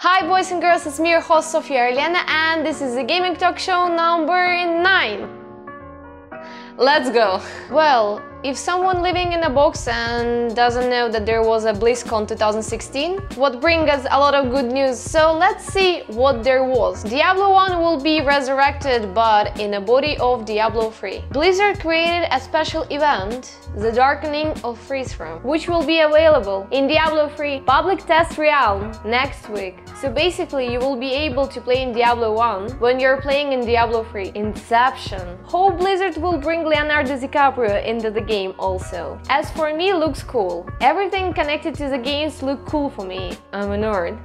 Hi boys and girls, it's me your host Sofya Orlena and this is the Gaming Talk Show number 9. Let's go! Well, if someone living in a box and doesn't know that there was a BlizzCon 2016, what brings us a lot of good news, so let's see what there was. Diablo 1 will be resurrected but in a body of Diablo 3. Blizzard created a special event, The Darkening of Tristram, which will be available in Diablo 3 Public Test Realm next week. So basically you will be able to play in Diablo 1 when you're playing in Diablo 3. Inception. Hope Blizzard will bring Leonardo DiCaprio into the game also. As for me, looks cool. Everything connected to the games look cool for me. I'm a nerd.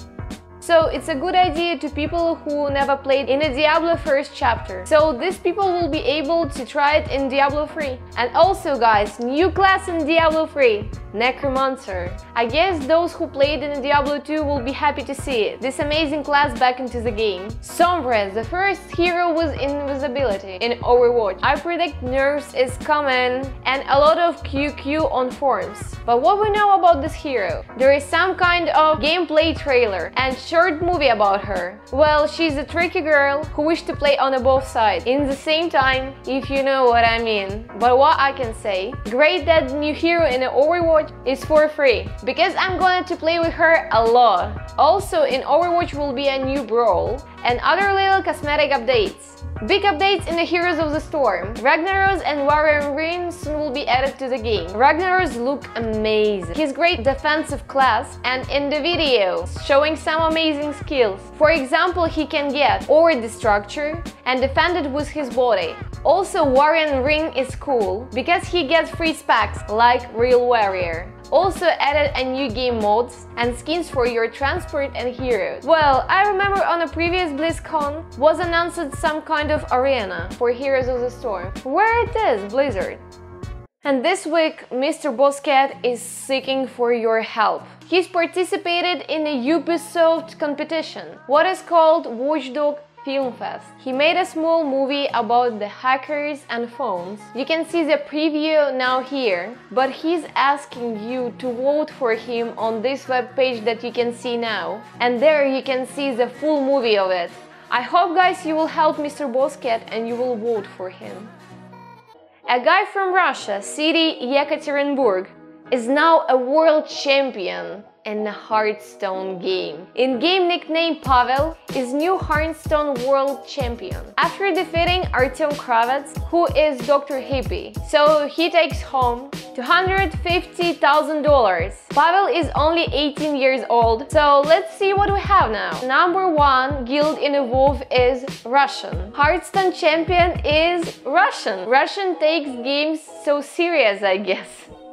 So it's a good idea to people who never played in a Diablo first chapter. So these people will be able to try it in Diablo 3. And also guys, new class in Diablo 3, Necromancer. I guess those who played in Diablo 2 will be happy to see. This amazing class back into the game. Sombra's, the first hero with invisibility in Overwatch. I predict nerfs is coming and a lot of QQ on forums. But what we know about this hero? There is some kind of gameplay trailer and short movie about her. Well, she's a tricky girl who wished to play on both sides in the same time, if you know what I mean. But what I can say, great that new hero in Overwatch is for free, because I'm going to play with her a lot. Also, in Overwatch will be a new brawl and other little cosmetic updates. Big updates in the Heroes of the Storm. Ragnaros and Varian Wrynn soon will be added to the game. Ragnaros look amazing. He's great defensive class and in the video showing some amazing skills. For example, he can get Aura Destructor and defend it with his body. Also, Varian Wrynn is cool because he gets free specs like Real Warrior also added a new game modes and skins for your transport and heroes. Well, I remember on a previous BlizzCon was announced some kind of arena for Heroes of the Storm. Where it is, Blizzard? And this week, Mr. Bosscat is seeking for your help. He's participated in a Ubisoft competition, what is called Watchdog Film Fest. He made a small movie about the hackers and phones. You can see the preview now here, but he's asking you to vote for him on this web page that you can see now. And there you can see the full movie of it. I hope guys you will help Mr. Bosscat and you will vote for him. A guy from Russia, city Yekaterinburg, is now a world champion in a Hearthstone game. In-game nickname Pavel is new Hearthstone world champion after defeating Artem Kravets, who is DrHippi. So he takes home $250,000. Pavel is only 18 years old, so let's see what we have now. Number one guild in WoW is Russian. Hearthstone champion is Russian. Russian takes games so serious, I guess.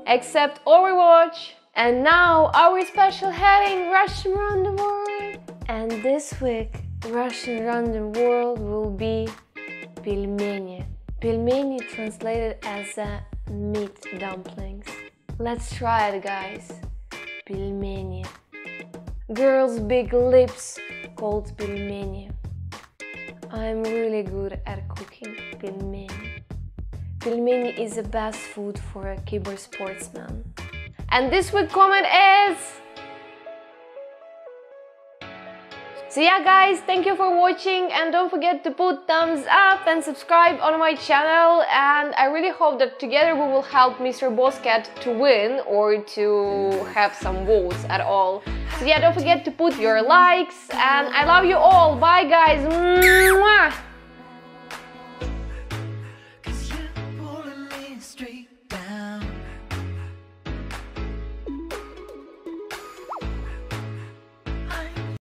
Except Overwatch, and now our special heading Russian the world. And this week Russian around the world will be Pelmeni. Pelmeni translated as a meat dumplings. Let's try it guys. Pelmeni. Girls' big lips called pelmeni. I'm really good at cooking pelmeni. Pelmeni is the best food for a keyboard sportsman. And this week comment is... So yeah guys, thank you for watching and don't forget to put thumbs up and subscribe on my channel and I really hope that together we will help Mr. Boscat to win or to have some votes at all. So yeah, don't forget to put your likes and I love you all. Bye guys. Mwah!